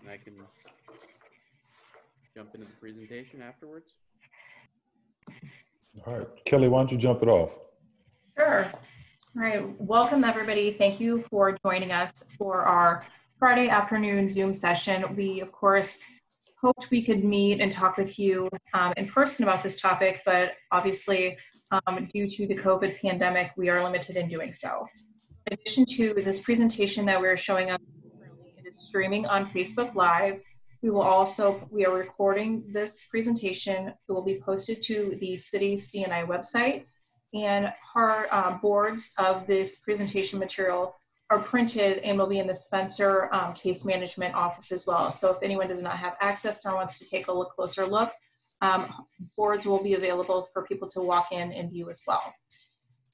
and I can jump into the presentation afterwards. All right, Kelly, why don't you jump it off? Sure. All right, welcome everybody. Thank you for joining us for our Friday afternoon Zoom session. We, of course, hoped we could meet and talk with you um, in person about this topic, but obviously, um, due to the COVID pandemic, we are limited in doing so. In addition to this presentation that we're showing up, it is streaming on Facebook Live. We will also, we are recording this presentation. It will be posted to the city's CNI website and our uh, boards of this presentation material are printed and will be in the Spencer um, case management office as well. So if anyone does not have access or wants to take a look closer look, um, boards will be available for people to walk in and view as well.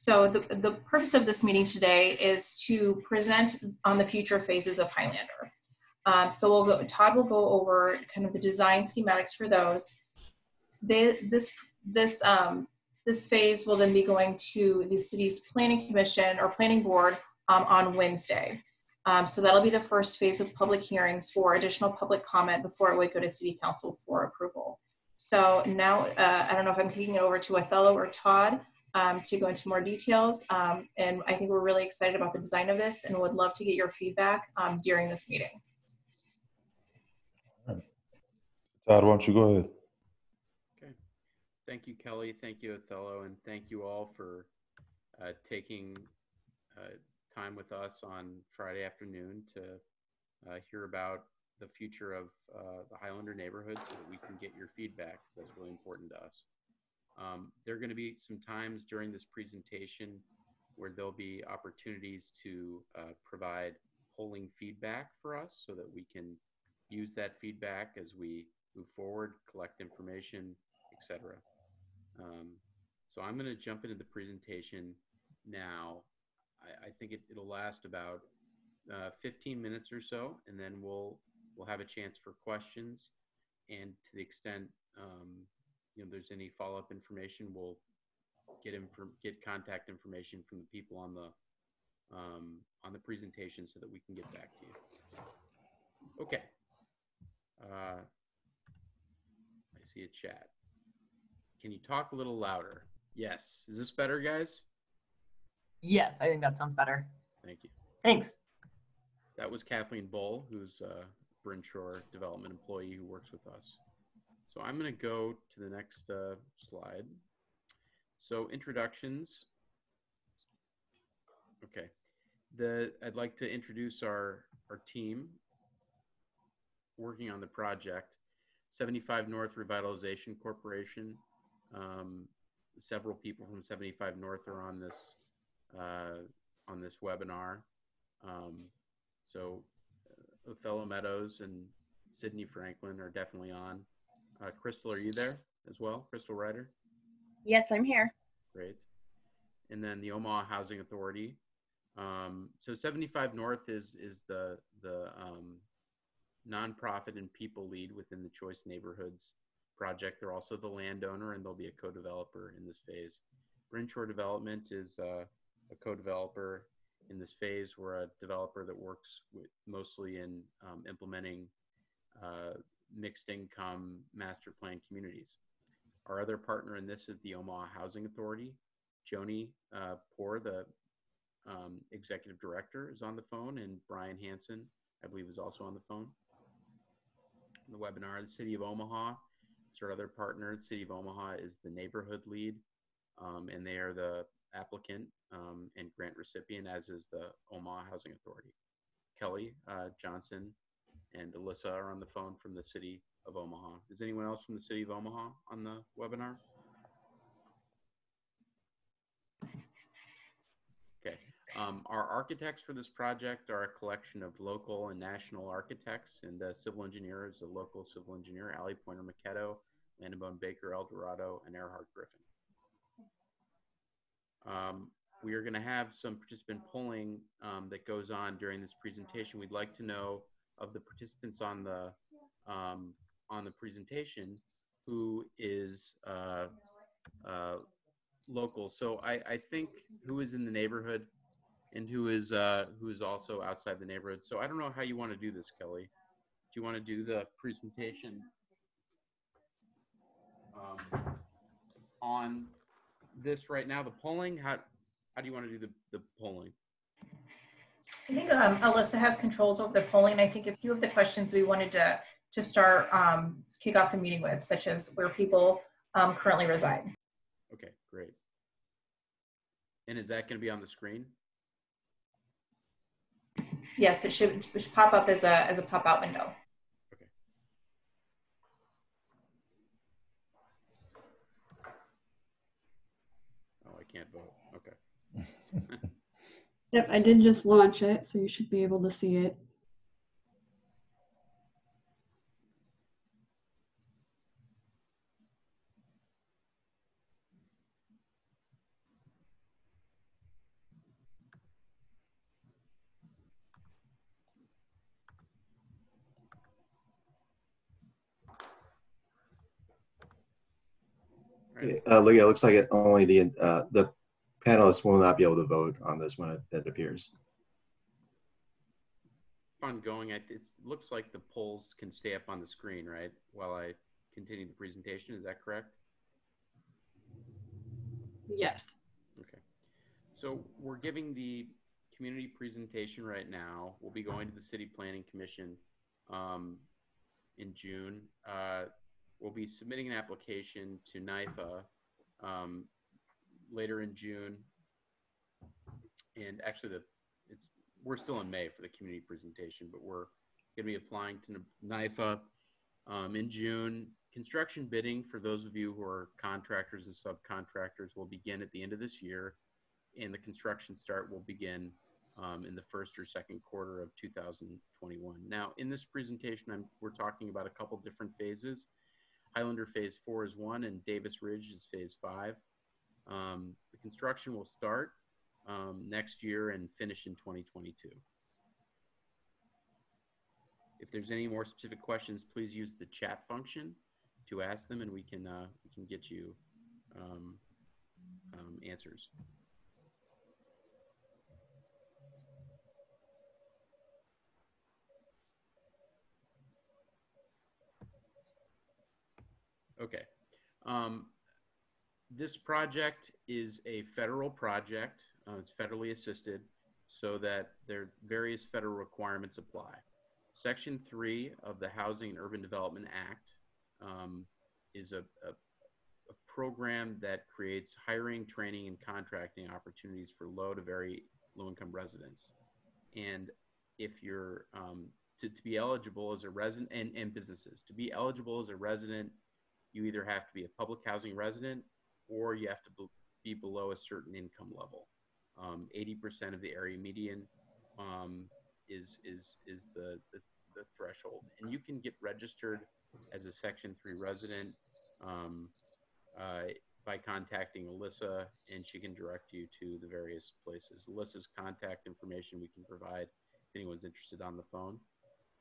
So the, the purpose of this meeting today is to present on the future phases of Highlander. Um, so we'll go, Todd will go over kind of the design schematics for those. They, this this um, this phase will then be going to the city's planning commission or planning board um, on Wednesday. Um, so that'll be the first phase of public hearings for additional public comment before it would go to city council for approval. So now, uh, I don't know if I'm kicking it over to Othello or Todd um, to go into more details. Um, and I think we're really excited about the design of this and would love to get your feedback um, during this meeting. Todd, why don't you go ahead? Okay. Thank you, Kelly. Thank you, Othello, and thank you all for uh, taking uh, time with us on Friday afternoon to uh, hear about the future of uh, the Highlander neighborhood so that we can get your feedback. That's really important to us. Um, there are going to be some times during this presentation where there'll be opportunities to uh, provide polling feedback for us so that we can use that feedback as we move forward, collect information, etc. Um, so I'm going to jump into the presentation now. I, I think it, will last about uh, 15 minutes or so, and then we'll we'll have a chance for questions. And to the extent um, you know there's any follow-up information, we'll get inf- get contact information from the people on the um, on the presentation so that we can get back to you. Okay. Uh, I see a chat. Can you talk a little louder? Yes. Is this better, guys? Yes, I think that sounds better. Thank you. Thanks. That was Kathleen Bull, who's a Bryn Shore development employee who works with us. So I'm going to go to the next uh, slide. So introductions. Okay. The, I'd like to introduce our, our team working on the project. 75 North Revitalization Corporation. Um, several people from 75 North are on this uh, on this webinar. Um, so uh, Othello Meadows and Sydney Franklin are definitely on. Uh, Crystal, are you there as well? Crystal Ryder? Yes, I'm here. Great. And then the Omaha Housing Authority. Um, so 75 North is is the the um, nonprofit and people lead within the Choice Neighborhoods project. They're also the landowner and they'll be a co-developer in this phase. Brinshore Development is uh, a co-developer in this phase. We're a developer that works with, mostly in um, implementing uh, mixed income master plan communities. Our other partner in this is the Omaha Housing Authority. Joni uh, Poore, the um, executive director, is on the phone, and Brian Hanson, I believe, is also on the phone the webinar. The City of Omaha is our other partner. The City of Omaha is the neighborhood lead, um, and they are the applicant um, and grant recipient, as is the Omaha Housing Authority. Kelly uh, Johnson and Alyssa are on the phone from the City of Omaha. Is anyone else from the City of Omaha on the webinar? Um, our architects for this project are a collection of local and national architects, and the civil engineer is a local civil engineer, Alley Poyner Macchietto, Landabone Baker Eldorado, and Ehrhart Griffin. Um, we are going to have some participant polling um, that goes on during this presentation. We'd like to know of the participants on the um, on the presentation who is uh, uh, local. So I, I think who is in the neighborhood and who is uh, who is also outside the neighborhood. So I don't know how you want to do this, Kelly. Do you want to do the presentation um, on this right now? The polling, how, how do you want to do the, the polling? I think um, Alyssa has controls over the polling. I think a few of the questions we wanted to, to start, um, kick off the meeting with, such as where people um, currently reside. Okay, great. And is that going to be on the screen? Yes, it should, it should pop up as a, as a pop-out window. Oh, I can't vote. Okay. Yep, I did just launch it, so you should be able to see it. Uh, look, it looks like it only the, uh, the panelists will not be able to vote on this when it, it appears. ongoing. I- It looks like the polls can stay up on the screen, right? While I continue the presentation. Is that correct? Yes. Okay. So we're giving the community presentation right now. We'll be going to the City Planning Commission um, in June. Uh, We'll be submitting an application to NIFA um, later in June. And actually, the, it's, we're still in May for the community presentation, but we're going to be applying to NIFA um, in June. Construction bidding, for those of you who are contractors and subcontractors, will begin at the end of this year, and the construction start will begin um, in the first or second quarter of 2021. Now, in this presentation, I'm, we're talking about a couple different phases. Highlander Phase 4 is one, and Davis Ridge is Phase 5. Um, the construction will start um, next year and finish in 2022. If there's any more specific questions, please use the chat function to ask them, and we can uh, we can get you um, um, answers. Okay. Um, this project is a federal project. Uh, it's federally assisted so that there various federal requirements apply. Section 3 of the Housing and Urban Development Act um, is a, a, a program that creates hiring, training, and contracting opportunities for low to very low income residents. And if you're um, to, to be eligible as a resident and, and businesses, to be eligible as a resident, you either have to be a public housing resident or you have to be- be below a certain income level. Um, 80% of the area median um, is is is the, the the threshold, and you can get registered as a Section Three resident um, uh, by contacting Alyssa, and she can direct you to the various places. Alyssa's contact information we can provide if anyone's interested on the phone.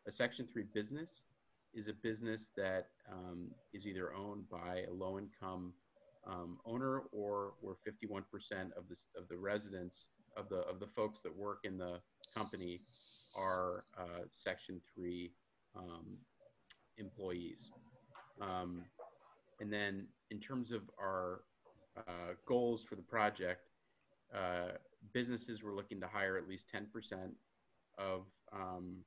A Section Three business is a business that um, is either owned by a low-income um, owner or where 51% of the of the residents of the of the folks that work in the company are uh, Section Three um, employees. Um, and then in terms of our uh, goals for the project, uh, businesses were looking to hire at least 10% of um,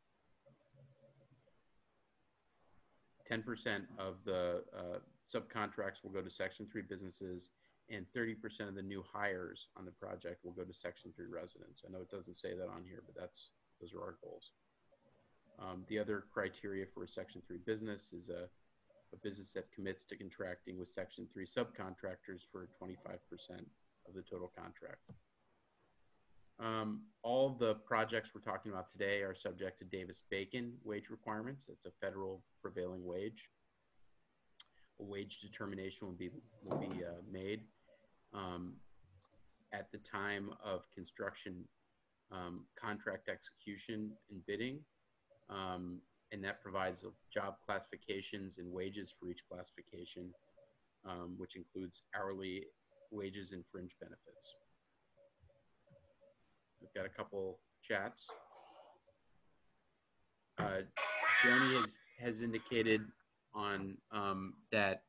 10% of the uh, subcontracts will go to Section 3 businesses, and 30% of the new hires on the project will go to Section 3 residents. I know it doesn't say that on here, but that's those are our goals. Um, the other criteria for a Section 3 business is a, a business that commits to contracting with Section 3 subcontractors for 25% of the total contract. Um, all the projects we're talking about today are subject to Davis-Bacon wage requirements. It's a federal prevailing wage. A wage determination will be will be uh, made um, at the time of construction um, contract execution and bidding, um, and that provides job classifications and wages for each classification, um, which includes hourly wages and fringe benefits. We've got a couple chats. uh, Joni has, has indicated on um, that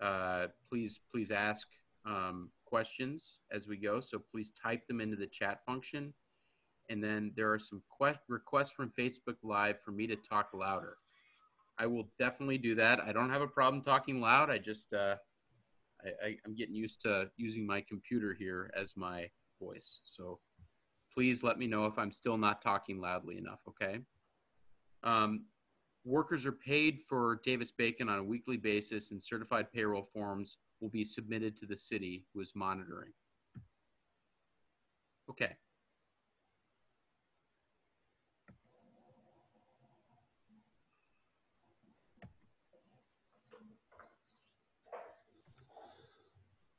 uh, please please ask um, questions as we go. So please type them into the chat function, and then there are some requests from Facebook Live for me to talk louder. I will definitely do that. I don't have a problem talking loud. I just uh, I, I'm getting used to using my computer here as my voice. So please let me know if I'm still not talking loudly enough. Okay. Um, workers are paid for Davis Bacon on a weekly basis, and certified payroll forms will be submitted to the city, who is monitoring. Okay.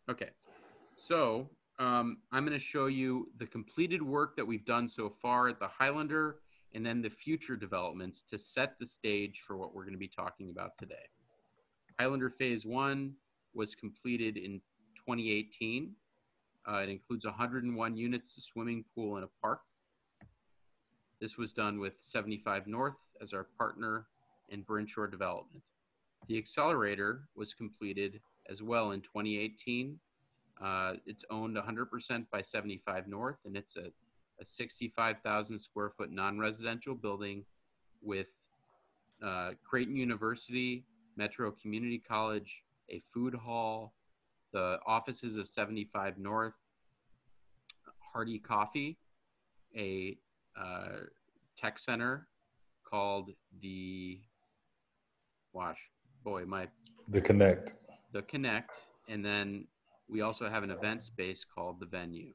Okay. So um, I'm going to show you the completed work that we've done so far at the Highlander and then the future developments to set the stage for what we're going to be talking about today. Highlander Phase 1 was completed in 2018. Uh, it includes 101 units, a swimming pool, and a park. This was done with 75 North as our partner in Brinshore Development. The accelerator was completed as well in 2018. Uh, it's owned 100% by 75 North, and it's a, a 65,000 square foot non-residential building with uh, Creighton University, Metro Community College, a food hall, the offices of 75 North, Hardy Coffee, a uh, tech center called the Wash. Boy, my The Connect. the Connect, and then we also have an event space called the Venue.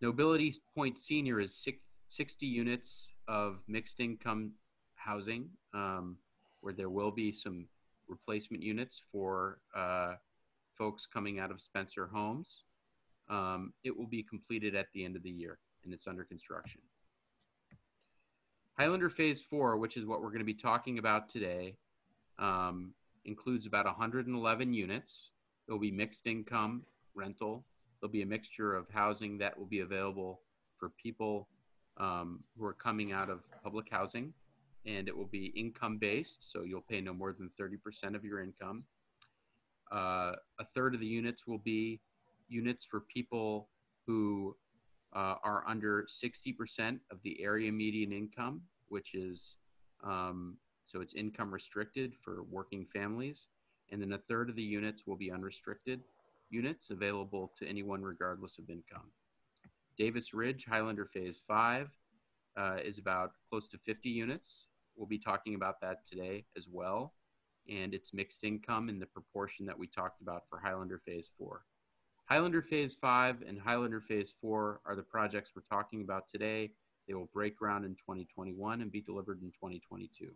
Nobility Point Senior is six, 60 units of mixed income housing, um, where there will be some replacement units for uh, folks coming out of Spencer Homes. Um, it will be completed at the end of the year, and it's under construction. Highlander Phase 4, which is what we're going to be talking about today, um, includes about 111 units. There'll be mixed income rental. There'll be a mixture of housing that will be available for people um, who are coming out of public housing, and it will be income based, so you'll pay no more than 30% of your income. Uh, a third of the units will be units for people who uh, are under 60% of the area median income, which is um, so it's income restricted for working families. And then a third of the units will be unrestricted units available to anyone regardless of income. Davis Ridge Highlander Phase 5 uh, is about close to 50 units. We'll be talking about that today as well. And it's mixed income in the proportion that we talked about for Highlander Phase 4. Highlander Phase 5 and Highlander Phase 4 are the projects we're talking about today. They will break ground in 2021 and be delivered in 2022.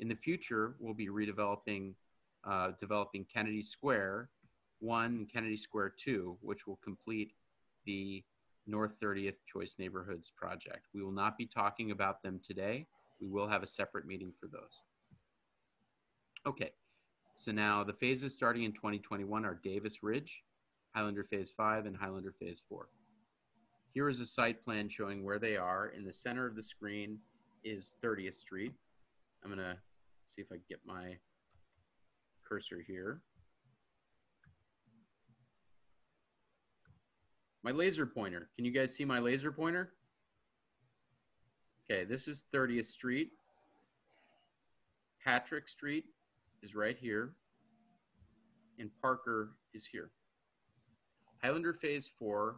In the future, we'll be redeveloping, uh, developing Kennedy Square 1 and Kennedy Square 2, which will complete the North 30th Choice Neighborhoods project. We will not be talking about them today. We will have a separate meeting for those. Okay, so now the phases starting in 2021 are Davis Ridge, Highlander Phase 5, and Highlander Phase 4. Here is a site plan showing where they are. In the center of the screen is 30th Street. I'm going to see if I can get my cursor here. My laser pointer. Can you guys see my laser pointer? Okay, this is 30th Street. Patrick Street is right here. And Parker is here. Highlander Phase 4,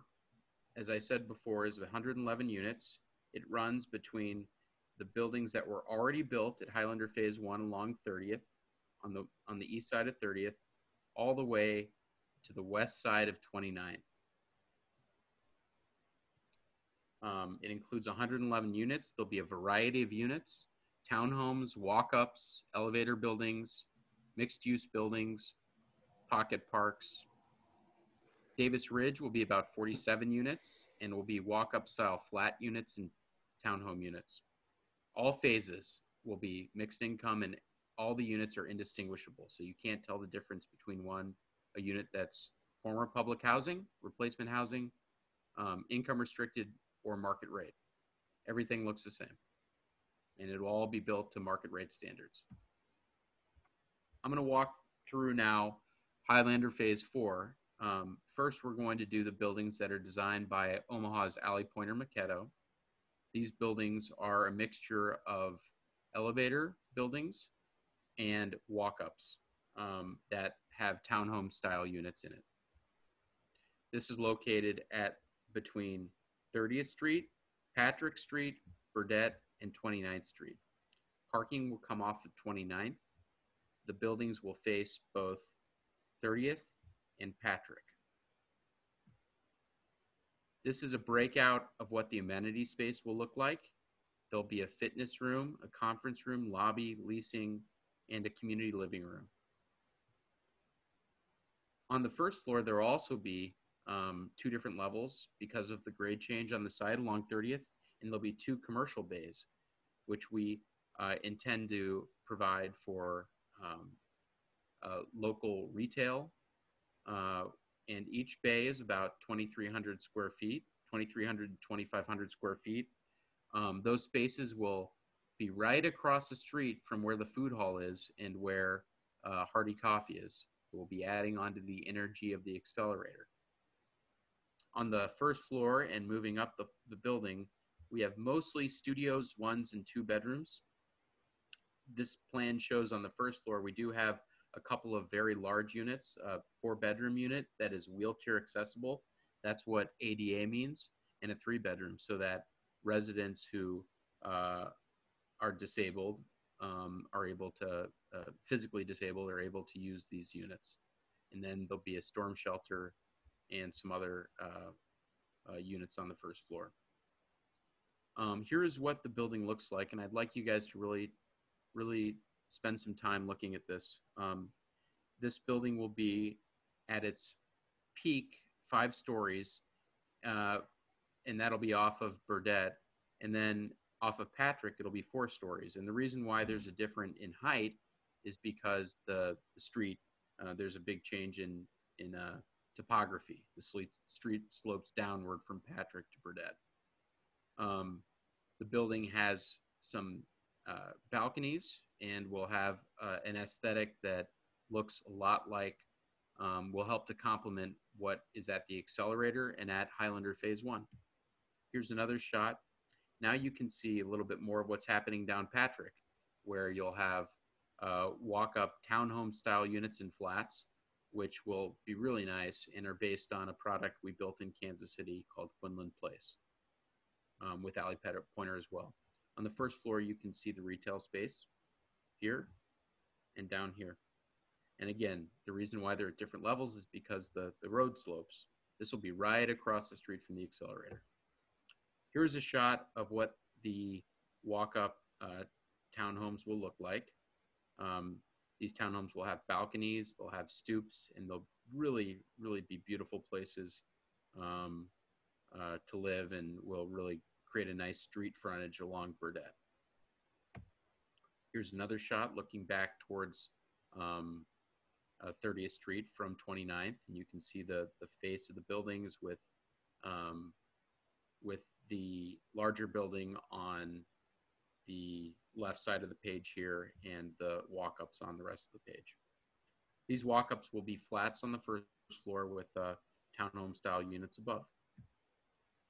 as I said before, is 111 units. It runs between the buildings that were already built at Highlander Phase 1 along 30th, on the, on the east side of 30th, all the way to the west side of 29th. Um, it includes 111 units. There'll be a variety of units townhomes, walk ups, elevator buildings, mixed use buildings, pocket parks. Davis Ridge will be about 47 units and will be walk up style flat units and townhome units. All phases will be mixed income and all the units are indistinguishable. So you can't tell the difference between one, a unit that's former public housing, replacement housing, um, income restricted, or market rate. Everything looks the same. and it'll all be built to market rate standards. I'm going to walk through now Highlander Phase 4. Um, first, we're going to do the buildings that are designed by Omaha's Alley Poyner Macchietto. These buildings are a mixture of elevator buildings and walk-ups um, that have townhome style units in it. This is located at between 30th Street, Patrick Street, Burdette, and 29th Street. Parking will come off of 29th. The buildings will face both 30th and Patrick. This is a breakout of what the amenity space will look like. There'll be a fitness room, a conference room, lobby, leasing, and a community living room. On the first floor, there will also be um, two different levels because of the grade change on the side along 30th, and there'll be two commercial bays, which we uh, intend to provide for um, uh, local retail. Uh, and each bay is about 2,300 square feet, 2,300 to 2,500 square feet. Um, those spaces will be right across the street from where the food hall is and where uh, Hardy Coffee is. We'll be adding onto the energy of the accelerator. On the first floor and moving up the, the building, we have mostly studios, ones and two bedrooms. This plan shows on the first floor, we do have a couple of very large units, a four bedroom unit that is wheelchair accessible. That's what ADA means, and a three bedroom so that residents who uh, are disabled um, are able to, uh, physically disabled, are able to use these units. And then there'll be a storm shelter and some other uh, uh, units on the first floor. Um, here is what the building looks like, and I'd like you guys to really, really spend some time looking at this. Um, this building will be at its peak five stories, uh, and that'll be off of Burdette. And then off of Patrick, it'll be four stories. And the reason why there's a difference in height is because the, the street, uh, there's a big change in, in uh, topography. The street slopes downward from Patrick to Burdette. Um, the building has some uh, balconies and will have uh, an aesthetic that looks a lot like, um, will help to complement what is at the accelerator and at Highlander Phase 1. Here's another shot. Now you can see a little bit more of what's happening down Patrick, where you'll have uh, walk-up townhome style units and flats, which will be really nice and are based on a product we built in Kansas City called Quinlan Place um, with Alley Poyner as well. On the first floor, you can see the retail space here and down here. And again, the reason why they're at different levels is because the, the road slopes. This will be right across the street from the accelerator. Here's a shot of what the walk-up uh, townhomes will look like. Um, these townhomes will have balconies, they'll have stoops, and they'll really, really be beautiful places um, uh, to live and will really create a nice street frontage along Burdette. Here's another shot looking back towards um, uh, 30th Street from 29th, and you can see the, the face of the buildings with, um, with the larger building on the left side of the page here and the walk-ups on the rest of the page. These walk-ups will be flats on the first floor with uh, townhome style units above.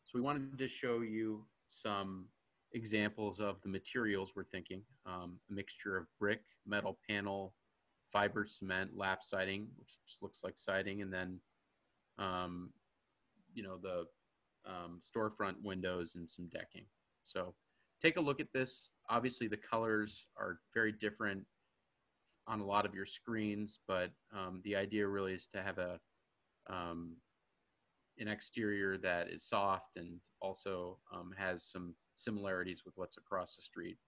So we wanted to show you some examples of the materials we're thinking. Um, a mixture of brick, metal panel, fiber cement, lap siding, which looks like siding, and then, um, you know, the um, storefront windows and some decking. So take a look at this. Obviously, the colors are very different on a lot of your screens, but um, the idea really is to have a um, an exterior that is soft and also um, has some similarities with what's across the street.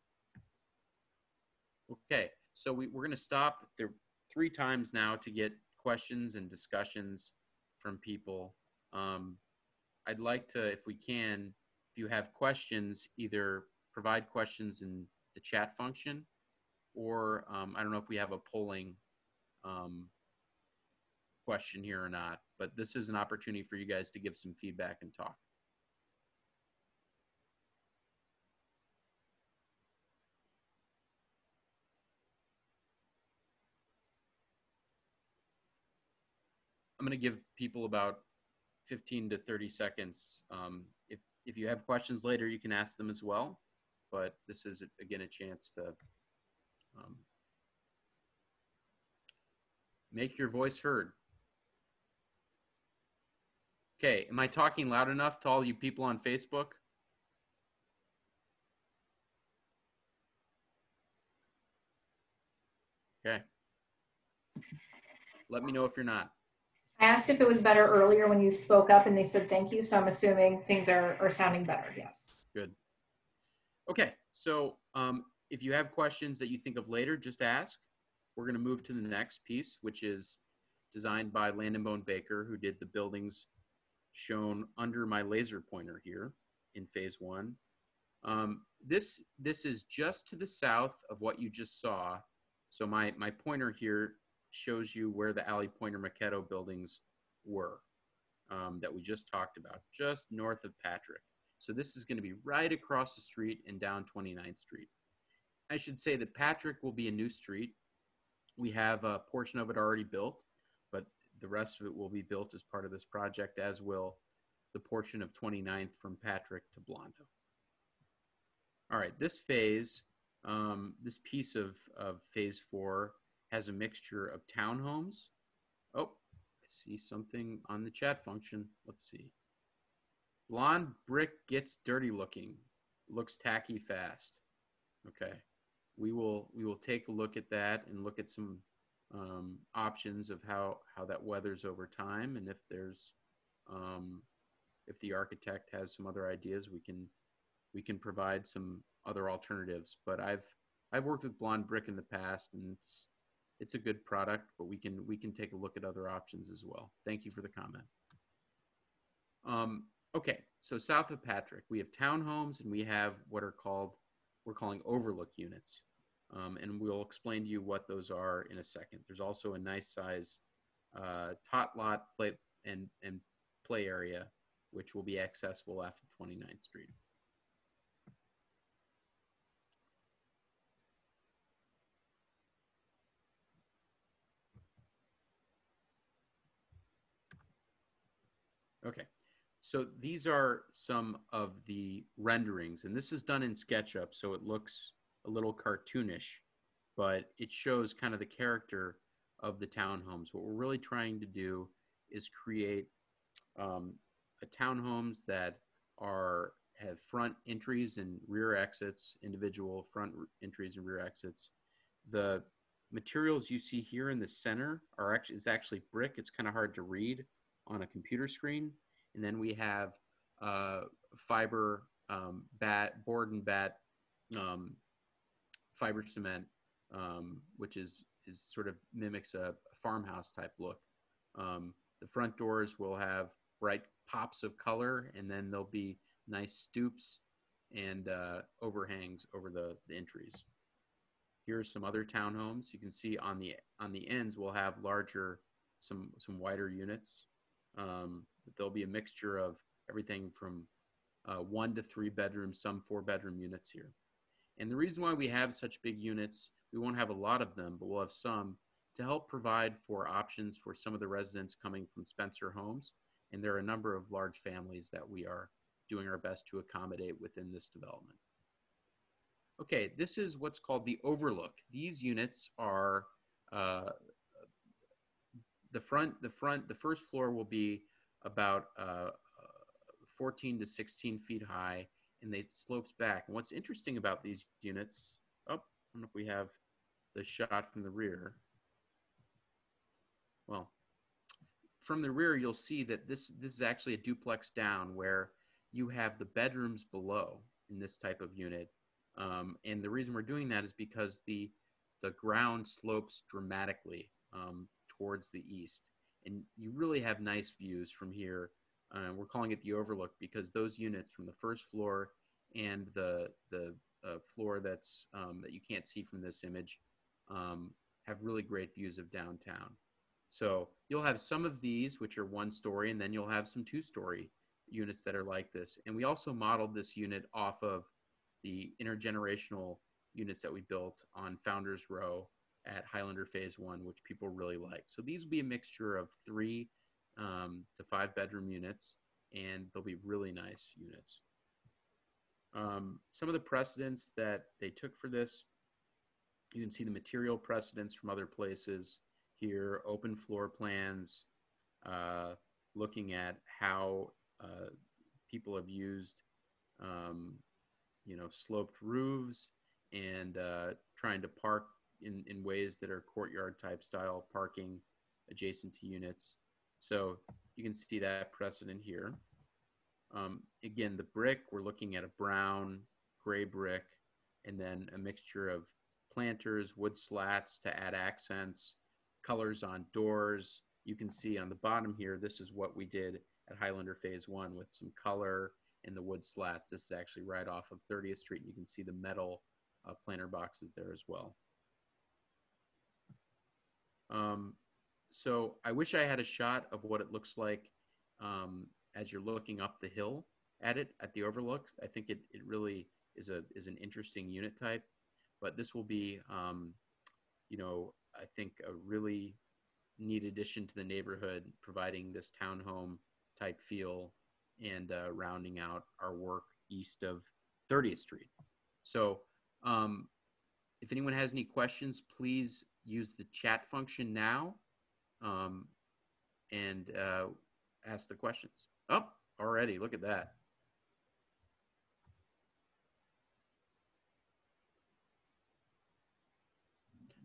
Okay, so we, we're going to stop there three times now to get questions and discussions from people. Um, I'd like to, if we can, if you have questions, either provide questions in the chat function, or um, I don't know if we have a polling um, question here or not, but this is an opportunity for you guys to give some feedback and talk. I'm going to give people about 15 to 30 seconds. Um, if, if you have questions later, you can ask them as well. But this is, again, a chance to um, make your voice heard. Okay, am I talking loud enough to all you people on Facebook? Okay. Let me know if you're not. I asked if it was better earlier when you spoke up and they said thank you. So I'm assuming things are, are sounding better. Yes. Good. Okay, so um, if you have questions that you think of later, just ask. We're going to move to the next piece, which is designed by Landon Bone Baker, who did the buildings shown under my laser pointer here in phase one. Um, this, this is just to the south of what you just saw. So my, my pointer here shows you where the Alley Poyner Macchietto buildings were um, that we just talked about, just north of Patrick. So this is going to be right across the street and down 29th Street. I should say that Patrick will be a new street. We have a portion of it already built, but the rest of it will be built as part of this project, as will the portion of 29th from Patrick to Blondo. All right, this phase, um, this piece of, of phase four has a mixture of townhomes. Oh, I see something on the chat function. Let's see. Blonde brick gets dirty looking. Looks tacky fast. Okay. We will we will take a look at that and look at some um, options of how how that weathers over time and if there's um, if the architect has some other ideas we can we can provide some other alternatives but I've I've worked with blonde brick in the past and it's it's a good product but we can we can take a look at other options as well thank you for the comment um, Okay, so south of Patrick, we have townhomes and we have what are called, we're calling overlook units. Um, and we'll explain to you what those are in a second. There's also a nice size uh, tot lot play and, and play area, which will be accessible after 29th Street. Okay. So these are some of the renderings, and this is done in SketchUp, so it looks a little cartoonish, but it shows kind of the character of the townhomes. What we're really trying to do is create um, townhomes that are have front entries and rear exits, individual front entries and rear exits. The materials you see here in the center are actually is actually brick. It's kind of hard to read on a computer screen and then we have uh, fiber um, bat, board and bat um, fiber cement, um, which is, is sort of mimics a, farmhouse type look. Um, the front doors will have bright pops of color, and then there'll be nice stoops and uh, overhangs over the, the entries. are some other townhomes. You can see on the on the ends we'll have larger, some some wider units. Um, there'll be a mixture of everything from uh, one to three bedroom, some four bedroom units here. And the reason why we have such big units, we won't have a lot of them, but we'll have some to help provide for options for some of the residents coming from Spencer Homes. And there are a number of large families that we are doing our best to accommodate within this development. Okay, this is what's called the overlook. These units are uh, the front, the front, the first floor will be about uh, 14 to 16 feet high, and they slopes back. And what's interesting about these units, oh, I don't know if we have the shot from the rear. Well, from the rear, you'll see that this, this is actually a duplex down where you have the bedrooms below in this type of unit. Um, and the reason we're doing that is because the, the ground slopes dramatically um, towards the east and you really have nice views from here. Uh, we're calling it the overlook because those units from the first floor and the the uh, floor that's um, that you can't see from this image um, have really great views of downtown. So you'll have some of these which are one story, and then you'll have some two story units that are like this. And we also modeled this unit off of the intergenerational units that we built on Founders Row at Highlander Phase One, which people really like. So these will be a mixture of three um, to five bedroom units, and they'll be really nice units. Um, some of the precedents that they took for this, you can see the material precedents from other places here, open floor plans, uh, looking at how uh, people have used, um, you know, sloped roofs and uh, trying to park in, in ways that are courtyard type style parking adjacent to units. So you can see that precedent here. Um, again, the brick, we're looking at a brown, gray brick, and then a mixture of planters, wood slats to add accents, colors on doors. You can see on the bottom here, this is what we did at Highlander Phase 1 with some color and the wood slats. This is actually right off of 30th Street. You can see the metal uh, planter boxes there as well. Um, so I wish I had a shot of what it looks like um, as you're looking up the hill at it at the overlook. I think it, it really is a is an interesting unit type, but this will be um, you know I think a really neat addition to the neighborhood, providing this townhome type feel and uh, rounding out our work east of 30th Street. So um, if anyone has any questions, please use the chat function now um, and uh, ask the questions. Oh, already, look at that.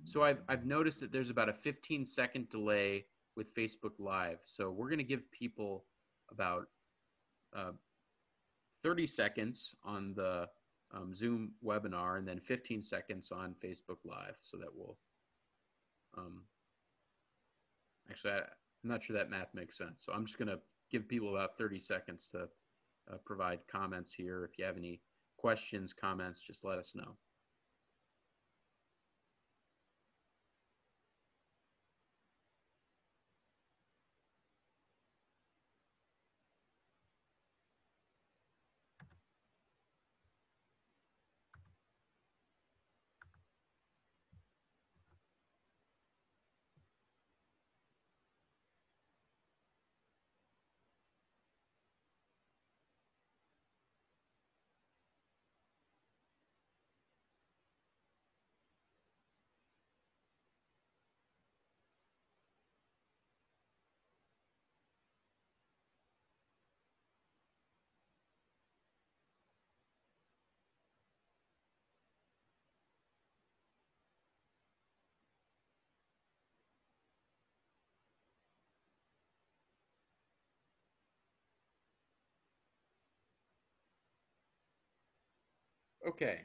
So I've, I've noticed that there's about a 15 second delay with Facebook Live. So we're going to give people about uh, 30 seconds on the um, Zoom webinar and then 15 seconds on Facebook Live. So that will, um, actually, I, I'm not sure that math makes sense. So I'm just going to give people about 30 seconds to uh, provide comments here. If you have any questions, comments, just let us know. Okay.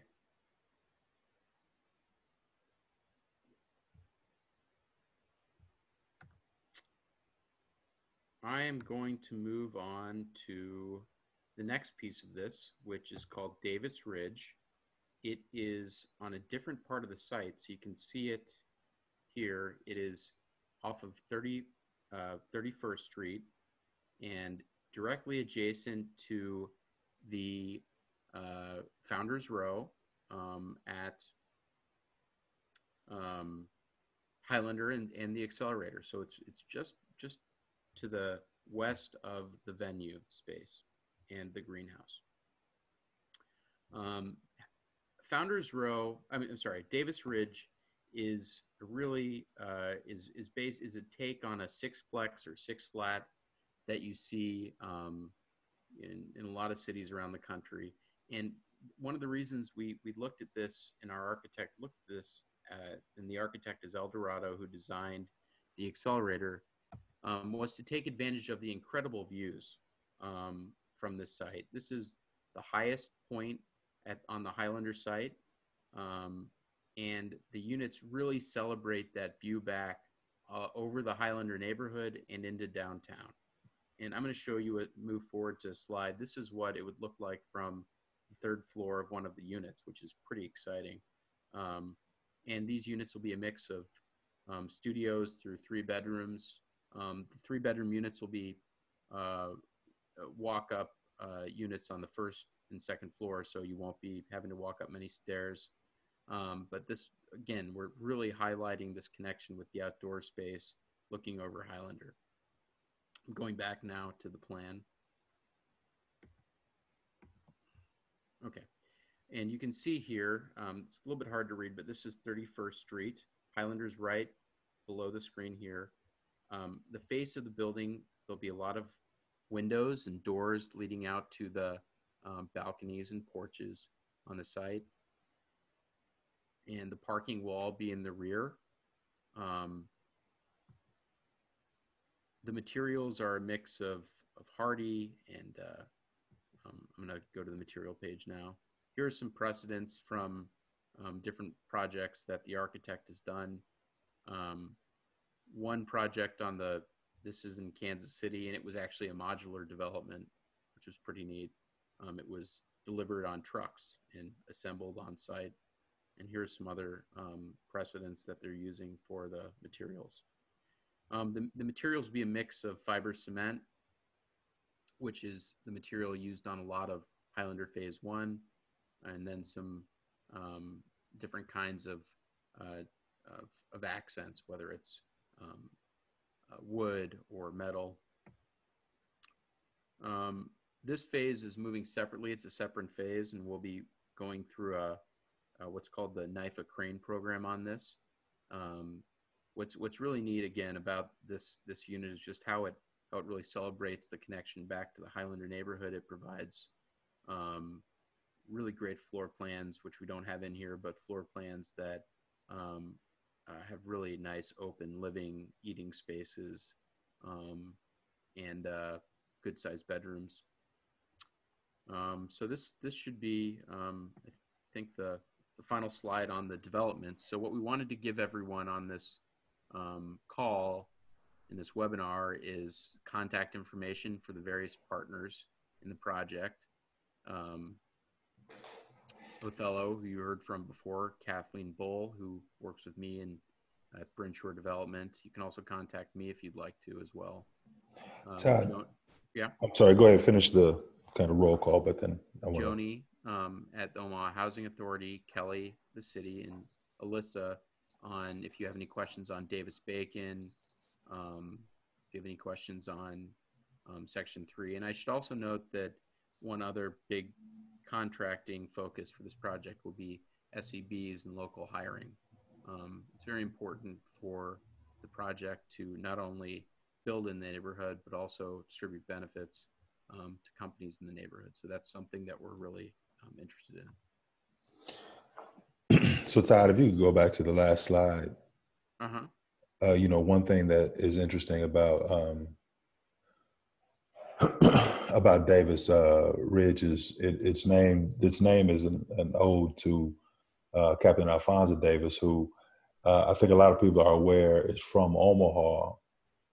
I am going to move on to the next piece of this, which is called Davis Ridge. It is on a different part of the site, so you can see it here. It is off of 30, uh, 31st Street and directly adjacent to the uh, Founders Row um, at um, Highlander and, and the accelerator. So it's it's just just to the west of the venue space and the greenhouse. Um, Founders Row, I mean, I'm sorry, Davis Ridge is really uh, is is based is a take on a sixplex or six flat that you see um, in in a lot of cities around the country. And one of the reasons we we looked at this and our architect looked at this uh, and the architect is Eldorado who designed the accelerator um, was to take advantage of the incredible views um, from this site. This is the highest point at, on the Highlander site. Um, and the units really celebrate that view back uh, over the Highlander neighborhood and into downtown. And I'm going to show you it, move forward to a slide. This is what it would look like from third floor of one of the units, which is pretty exciting. Um, and these units will be a mix of um, studios through three bedrooms, um, the three bedroom units will be uh, walk up uh, units on the first and second floor, so you won't be having to walk up many stairs. Um, but this, again, we're really highlighting this connection with the outdoor space looking over Highlander. I'm going back now to the plan. Okay. And you can see here, um, it's a little bit hard to read, but this is 31st Street. Highlander's right below the screen here. Um, the face of the building, there'll be a lot of windows and doors leading out to the um, balconies and porches on the site. And the parking will all be in the rear. Um, the materials are a mix of, of hardy and uh, um, I'm going to go to the material page now. Here are some precedents from um, different projects that the architect has done. Um, one project on the, this is in Kansas City, and it was actually a modular development, which was pretty neat. Um, it was delivered on trucks and assembled on site. And here's some other um, precedents that they're using for the materials. Um, the, the materials will be a mix of fiber cement, which is the material used on a lot of Highlander Phase 1, and then some um, different kinds of, uh, of, of, accents, whether it's um, uh, wood or metal. Um, this phase is moving separately. It's a separate phase, and we'll be going through a, a what's called the knife NIFA Crane program on this. Um, what's what's really neat again about this this unit is just how it how it really celebrates the connection back to the Highlander neighborhood. It provides um, really great floor plans, which we don't have in here, but floor plans that um, uh, have really nice open living, eating spaces, um, and uh, good sized bedrooms. Um, so this this should be, um, I think, the the final slide on the development. So what we wanted to give everyone on this um, call in this webinar is contact information for the various partners in the project. Um, Othello, who you heard from before, Kathleen Bull, who works with me in at Brinshore Development. You can also contact me if you'd like to as well. Um, Todd. Yeah, I'm sorry. Go ahead. Finish the kind of roll call, but then I want. Joni um, at the Omaha Housing Authority, Kelly, the city, and Alyssa on if you have any questions on Davis Bacon, um, if you have any questions on um, Section 3. And I should also note that one other big contracting focus for this project will be SEBs and local hiring. Um, it's very important for the project to not only build in the neighborhood, but also distribute benefits um, to companies in the neighborhood. So that's something that we're really um, interested in. So Todd, if you could go back to the last slide, Uh huh. uh, you know, one thing that is interesting about um, about Davis uh, Ridge is it, its name. Its name is an, an ode to uh, Captain Alfonza Davis, who uh, I think a lot of people are aware is from Omaha,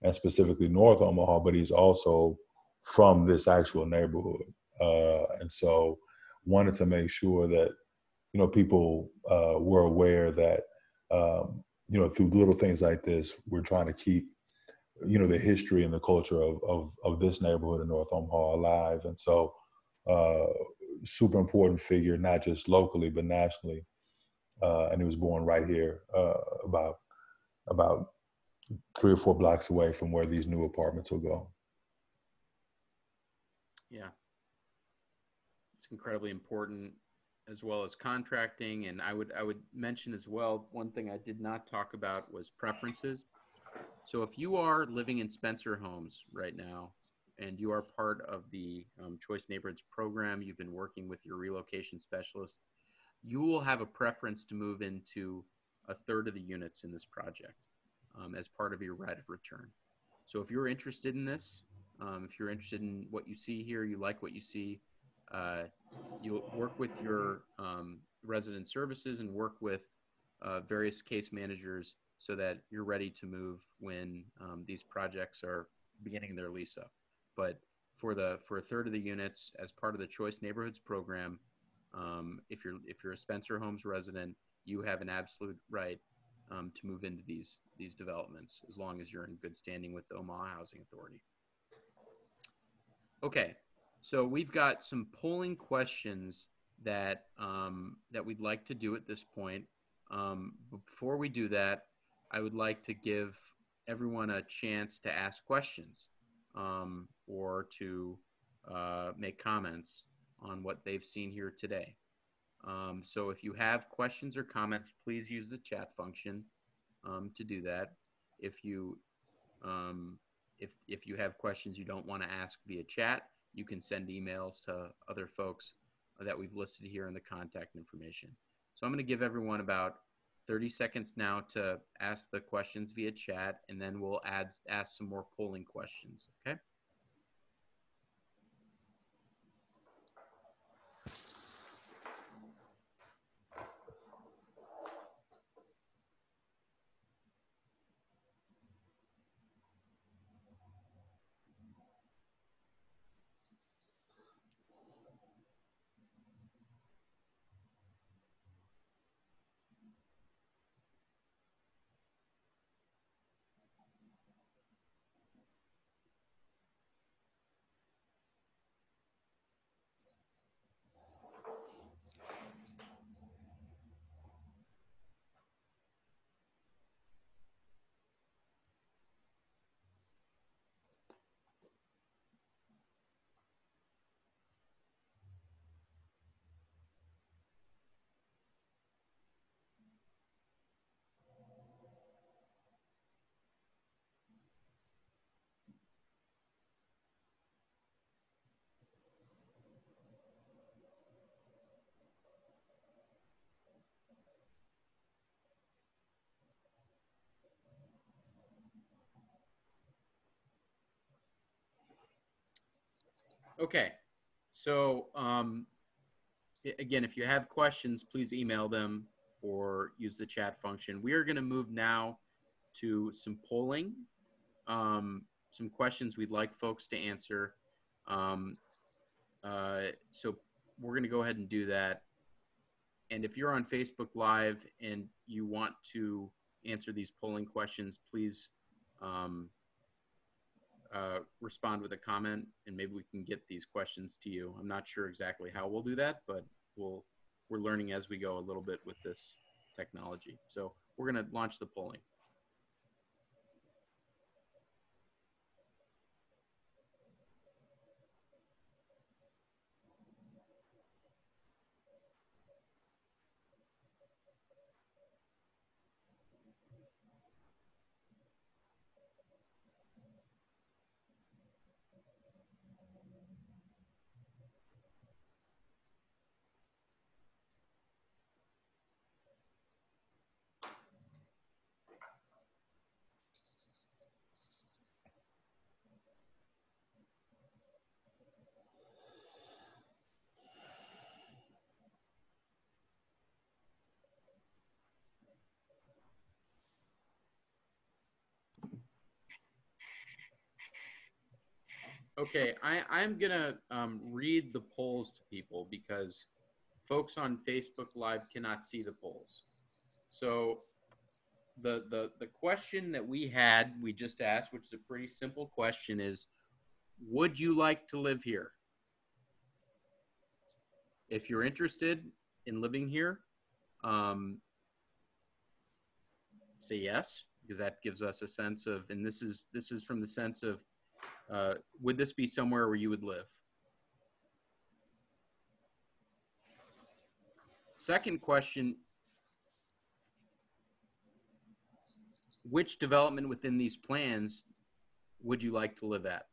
and specifically North Omaha, but he's also from this actual neighborhood, uh, and so wanted to make sure that you know people uh, were aware that um, you know through little things like this, we're trying to keep you know the history and the culture of of, of this neighborhood in North Omaha alive, and so uh, super important figure, not just locally but nationally. Uh, and he was born right here, uh, about about three or four blocks away from where these new apartments will go. Yeah. It's incredibly important as well as contracting. And I would I would mention as well one thing I did not talk about was preferences. So if you are living in Spencer Homes right now and you are part of the um, Choice Neighborhoods program, you've been working with your relocation specialist, you will have a preference to move into a third of the units in this project um, as part of your right of return. So if you're interested in this, um, if you're interested in what you see here, you like what you see, uh, you'll work with your um, resident services and work with uh, various case managers so that you're ready to move when um, these projects are beginning their lease up. But for the for a third of the units, as part of the Choice Neighborhoods program, um, if you're if you're a Spencer Homes resident, you have an absolute right um, to move into these these developments as long as you're in good standing with the Omaha Housing Authority. Okay, so we've got some polling questions that um, that we'd like to do at this point. Um, before we do that, I would like to give everyone a chance to ask questions. um, or to uh, make comments on what they've seen here today. Um, so if you have questions or comments, please use the chat function um, to do that. If you um, if if you have questions you don't want to ask via chat, you can send emails to other folks that we've listed here in the contact information. So I'm going to give everyone about 30 seconds now to ask the questions via chat, and then we'll add ask some more polling questions. Okay. Okay, so um, again, if you have questions, please email them or use the chat function. We are going to move now to some polling, um, some questions we'd like folks to answer. Um, uh, so we're going to go ahead and do that. And if you're on Facebook Live and you want to answer these polling questions, please um, uh, respond with a comment and maybe we can get these questions to you. I'm not sure exactly how we'll do that, but we'll we're learning as we go a little bit with this technology. So we're going to launch the polling. Okay, I, I'm gonna um, read the polls to people because folks on Facebook Live cannot see the polls. So the the the question that we had, we just asked, which is a pretty simple question, is would you like to live here? If you're interested in living here, um, say yes, because that gives us a sense of, and this is this is from the sense of uh, would this be somewhere where you would live? Second question Which development within these plans would you like to live at?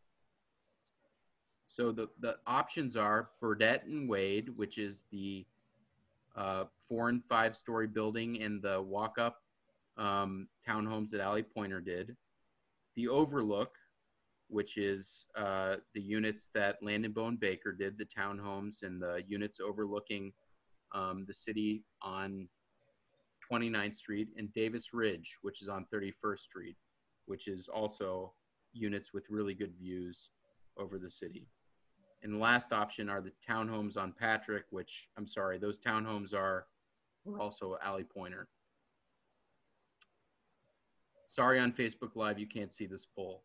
So the, the options are Burdette and Wade, which is the uh, four and five story building and the walk up um, townhomes that Alley Poyner did. The Overlook, which is uh, the units that Landon Bone Baker did, the townhomes and the units overlooking um, the city on 29th Street, and Davis Ridge, which is on 31st Street, which is also units with really good views over the city. And the last option are the townhomes on Patrick, which I'm sorry, those townhomes are, also Alley Poyner. Sorry on Facebook Live, you can't see this poll.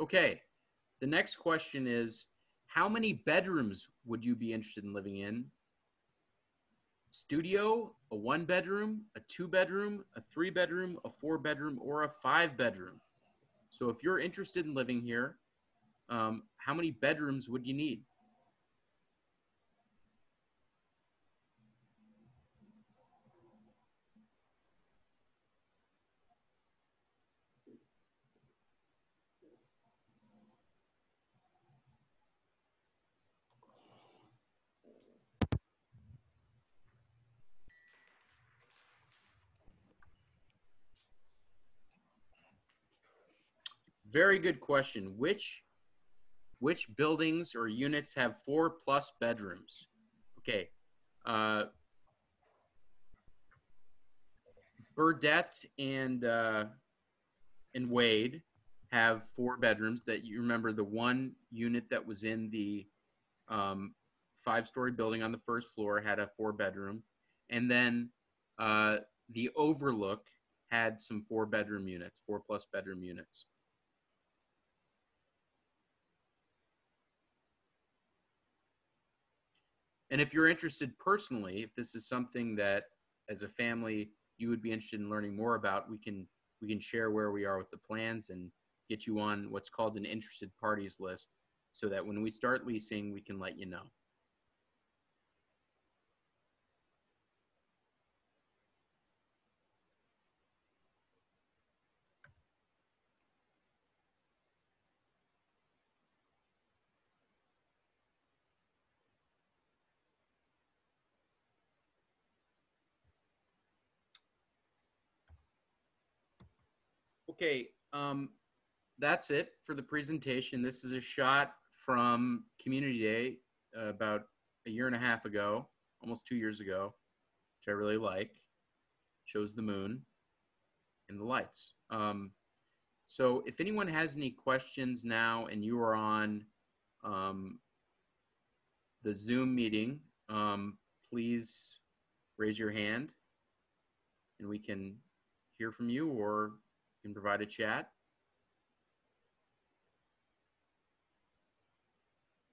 Okay, the next question is how many bedrooms would you be interested in living in? studio, a one bedroom, a two bedroom, a three bedroom, a four bedroom, or a five bedroom. So if you're interested in living here, um, how many bedrooms would you need? Very good question. Which which buildings or units have four plus bedrooms? Okay. Uh, Burdette and uh, and Wade have four bedrooms. That you remember the one unit that was in the um, five-story building on the first floor had a four-bedroom, and then uh, the Overlook had some four-bedroom units, four plus bedroom units. And if you're interested personally, if this is something that as a family you would be interested in learning more about, we can we can share where we are with the plans and get you on what's called an interested parties list so that when we start leasing, we can let you know. Okay, um, that's it for the presentation. This is a shot from Community Day uh, about a year and a half ago, almost two years ago, which I really like. Shows the moon and the lights. Um, so if anyone has any questions now and you are on um, the Zoom meeting, um, please raise your hand and we can hear from you or can provide a chat.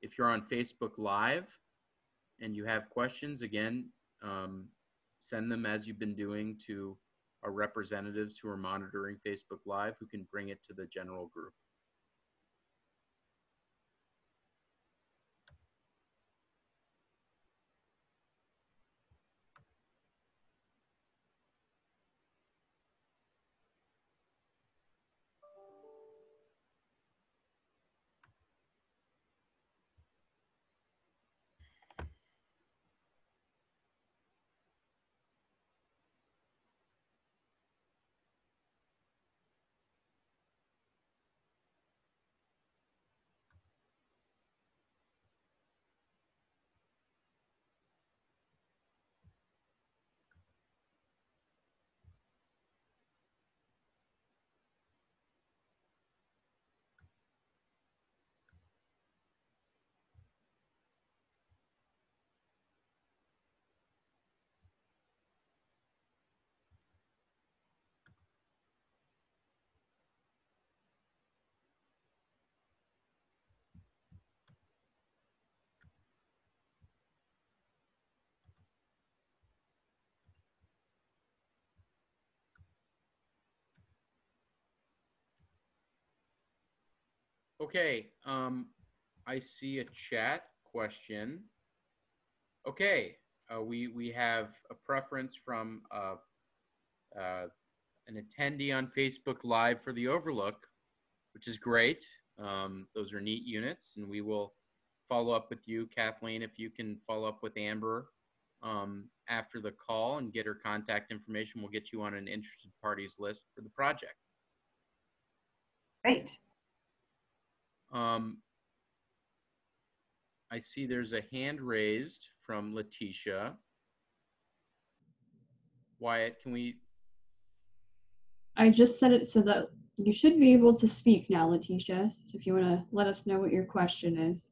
If you're on Facebook Live and you have questions, again, um, send them as you've been doing to our representatives who are monitoring Facebook Live who can bring it to the general group. Okay, um, I see a chat question. Okay, uh, we we have a preference from uh, uh, an attendee on Facebook Live for the Overlook, which is great. Um, those are neat units, and we will follow up with you, Kathleen, if you can follow up with Amber um, after the call and get her contact information. We'll get you on an interested parties list for the project. Great. Um, I see there's a hand raised from Letitia. Wyatt, can we, I just said it so that you should be able to speak now, Letitia. So if you want to let us know what your question is.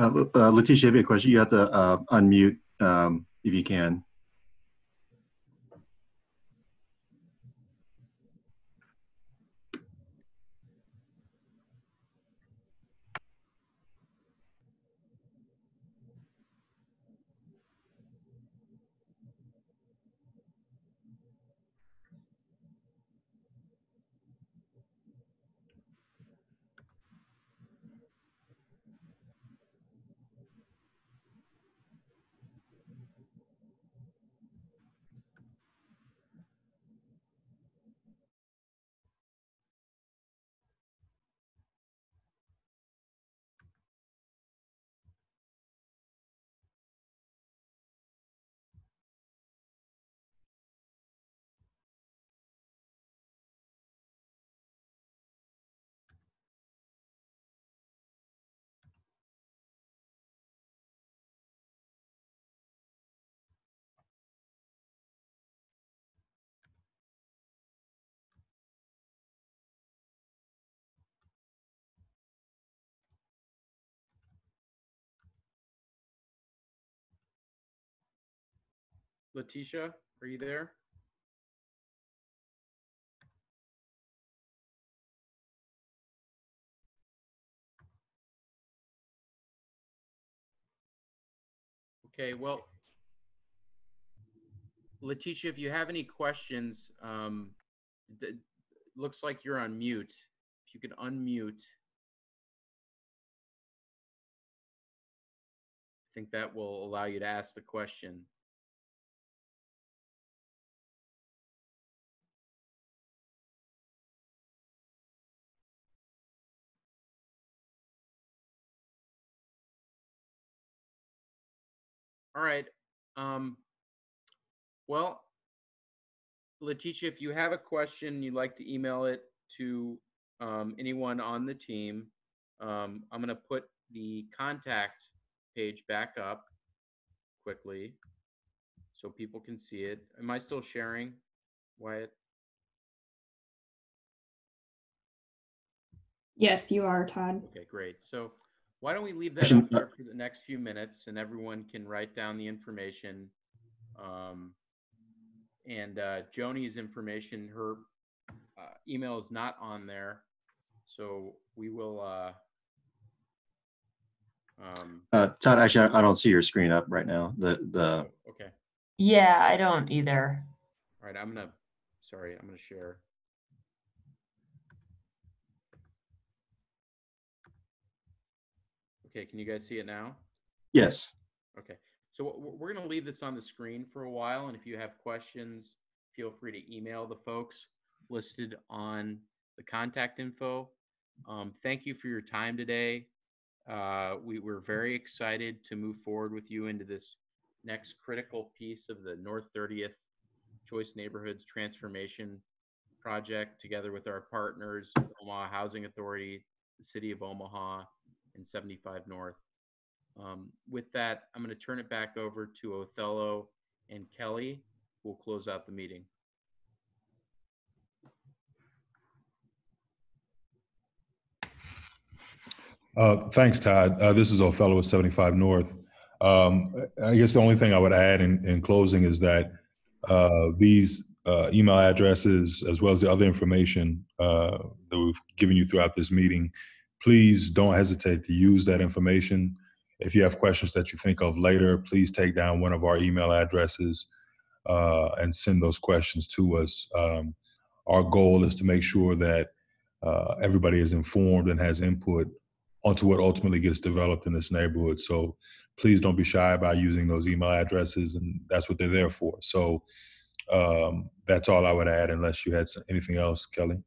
Uh, Letitia, I have a question. You have to uh, unmute um, if you can. Letitia, are you there? Okay, well, Letitia, if you have any questions, um, looks like you're on mute. If you could unmute. I think that will allow you to ask the question. All right. Um, well, Letitia, if you have a question, you'd like to email it to um, anyone on the team. Um, I'm going to put the contact page back up quickly so people can see it. Am I still sharing, Wyatt? Yes, you are, Todd. Okay, great. So why don't we leave that up there for the next few minutes and everyone can write down the information. Um, and uh, Joni's information, her uh, email is not on there. So we will. Uh, um, Uh, Todd, actually, I I don't see your screen up right now. The, the, oh, okay. Yeah, I don't either. All right. I'm going to, sorry, I'm going to share. Okay. Can you guys see it now? yes. Okay, so we're- going to leave this on the screen for a while, and if you have questions, feel free to email the folks listed on the contact info. Um, thank you for your time today. Uh, we were very excited to move forward with you into this next critical piece of the North 30th Choice Neighborhoods Transformation Project, together with our partners, Omaha Housing Authority, the City of Omaha, and 75 North. Um, with that, I'm going to turn it back over to Othello and Kelly, who will close out the meeting. Uh, thanks, Todd. Uh, this is Othello at 75 North. Um, I guess the only thing I would add in, in closing is that uh, these uh, email addresses, as well as the other information uh, that we've given you throughout this meeting, please don't hesitate to use that information. If you have questions that you think of later, please take down one of our email addresses uh, and send those questions to us. Um, our goal is to make sure that uh, everybody is informed and has input onto what ultimately gets developed in this neighborhood. So please don't be shy about using those email addresses, and that's what they're there for. So um, that's all I would add, unless you had anything else, Kelly.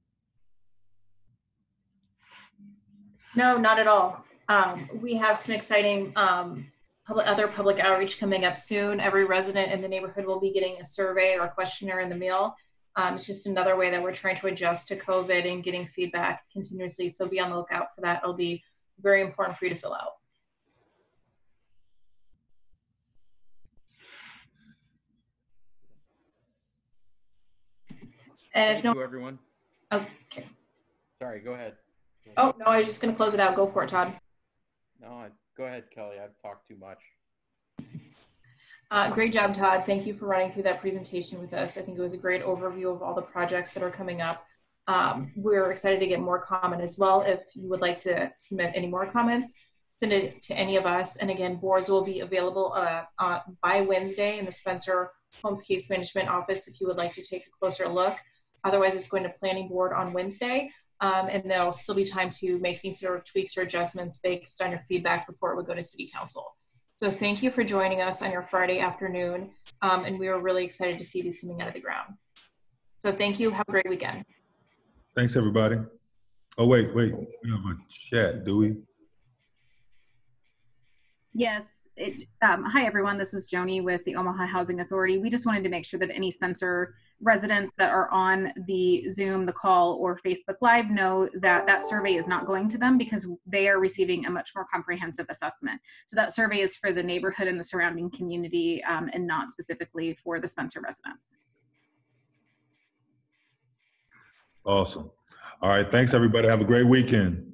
No, not at all. Um, we have some exciting, um, public, other public outreach coming up soon. Every resident in the neighborhood will be getting a survey or a questionnaire in the mail. Um, it's just another way that we're trying to adjust to COVID and getting feedback continuously. So be on the lookout for that. It'll be very important for you to fill out. And Thank no, you, everyone. okay. Sorry, go ahead. Oh, no, I was just gonna close it out. Go for it, Todd. No, I- go ahead, Kelly. I've talked too much. Uh, great job, Todd. Thank you for running through that presentation with us. I think it was a great overview of all the projects that are coming up. Um, we're excited to get more comment as well. If you would like to submit any more comments, send it to any of us. And again, boards will be available uh, uh, by Wednesday in the Spencer Homes Case Management Office if you would like to take a closer look. Otherwise, it's going to Planning Board on Wednesday. Um, and there'll still be time to make any sort of tweaks or adjustments based on your feedback before it would go to City Council. So thank you for joining us on your Friday afternoon. Um, and we are really excited to see these coming out of the ground. So thank you. Have a great weekend. Thanks, everybody. Oh, wait, wait. We have a chat, do we? Yes. It, um, hi, everyone. This is Joni with the Omaha Housing Authority. We just wanted to make sure that any Spencer residents that are on the Zoom, the call, or Facebook Live know that that survey is not going to them because they are receiving a much more comprehensive assessment. So that survey is for the neighborhood and the surrounding community um, and not specifically for the Spencer residents. Awesome. All right. Thanks, everybody. Have a great weekend.